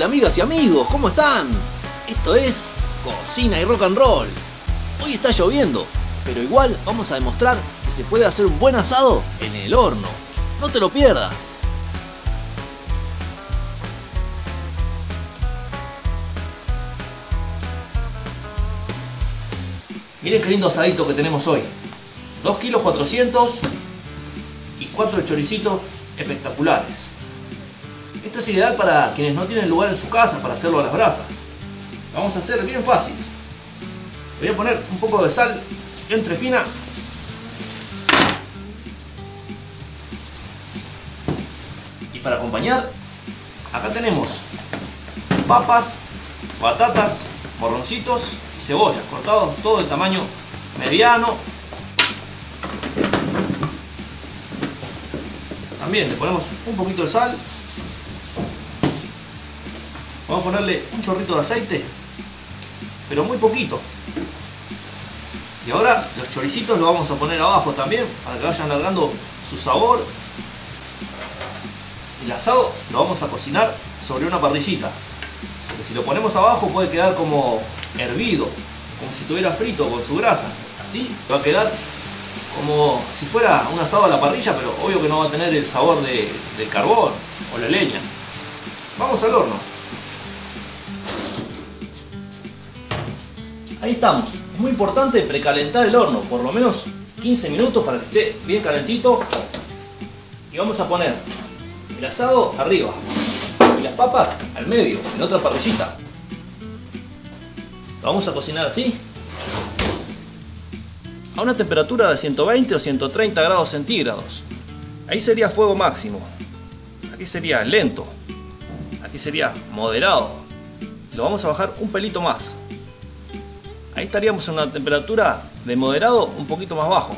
Hola amigas y amigos, ¿cómo están? Esto es Cocina y Rock and Roll. Hoy está lloviendo, pero igual vamos a demostrar que se puede hacer un buen asado en el horno. No te lo pierdas. Miren qué lindo asadito que tenemos hoy. 2 kilos 400 y 4 choricitos espectaculares. Esto es ideal para quienes no tienen lugar en su casa para hacerlo a las brasas. Lo vamos a hacer bien fácil. Voy a poner un poco de sal entre fina. Y para acompañar, acá tenemos papas, batatas, morroncitos y cebollas cortados todo el tamaño mediano. También le ponemos un poquito de sal. Vamos a ponerle un chorrito de aceite, pero muy poquito. Y ahora los choricitos los vamos a poner abajo también para que vayan alargando su sabor. El asado lo vamos a cocinar sobre una parrillita. Porque si lo ponemos abajo puede quedar como hervido, como si estuviera frito con su grasa. Así va a quedar como si fuera un asado a la parrilla, pero obvio que no va a tener el sabor de, del carbón o la leña. Vamos al horno. Estamos. Es muy importante precalentar el horno, por lo menos 15 minutos para que esté bien calentito. Y vamos a poner el asado arriba y las papas al medio, en otra parrillita. Vamos a cocinar así. A una temperatura de 120 o 130 grados centígrados. Ahí sería fuego máximo. Aquí sería lento. Aquí sería moderado. Lo vamos a bajar un pelito más. Ahí estaríamos en una temperatura de moderado un poquito más bajo.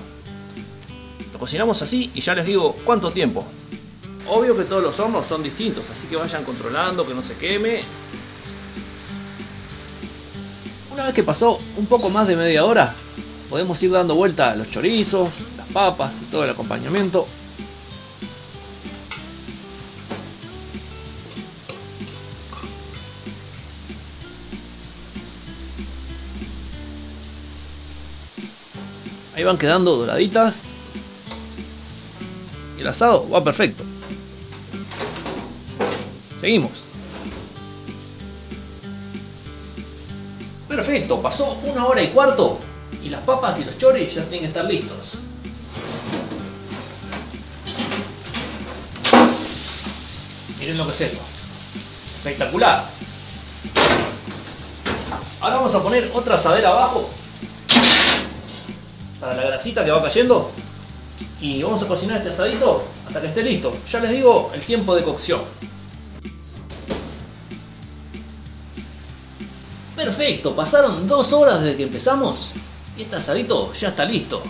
Lo cocinamos así y ya les digo cuánto tiempo. Obvio que todos los hornos son distintos, así que vayan controlando que no se queme. Una vez que pasó un poco más de media hora, podemos ir dando vuelta a los chorizos, las papas y todo el acompañamiento. Ahí van quedando doraditas. Y el asado va perfecto. Seguimos. Perfecto, pasó una hora y cuarto y las papas y los choris ya tienen que estar listos. Miren lo que es esto. Espectacular. Ahora vamos a poner otra asadera abajo para la grasita que va cayendo y vamos a cocinar este asadito hasta que esté listo. Ya les digo el tiempo de cocción. Perfecto, pasaron dos horas desde que empezamos y este asadito ya está listo.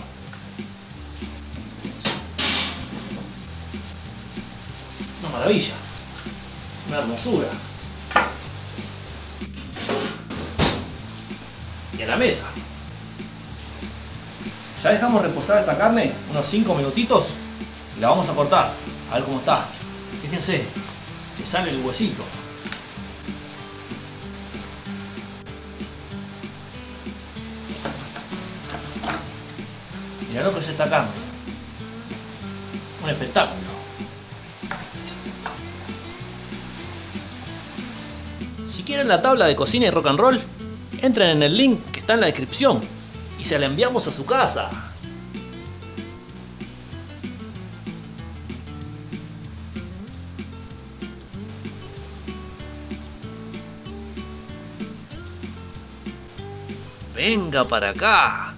Una maravilla, una hermosura. Y a la mesa. Ya dejamos reposar esta carne unos 5 minutitos y la vamos a cortar. A ver cómo está. Fíjense, se sale el huesito. Mirá lo que es esta carne. Un espectáculo. Si quieren la tabla de cocina y rock and roll, entren en el link que está en la descripción y se la enviamos a su casa. Venga para acá.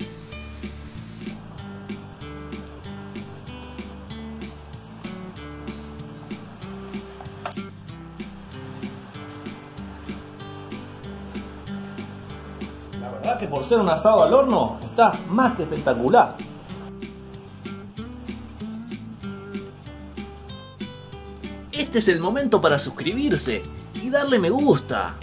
Que por ser un asado al horno está más que espectacular. Este es el momento para suscribirse y darle me gusta.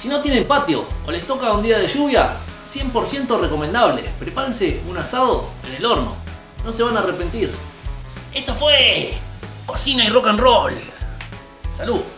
Si no tienen patio o les toca un día de lluvia, 100% recomendable. Prepárense un asado en el horno. No se van a arrepentir. Esto fue Cocina y Rock and Roll. Salud.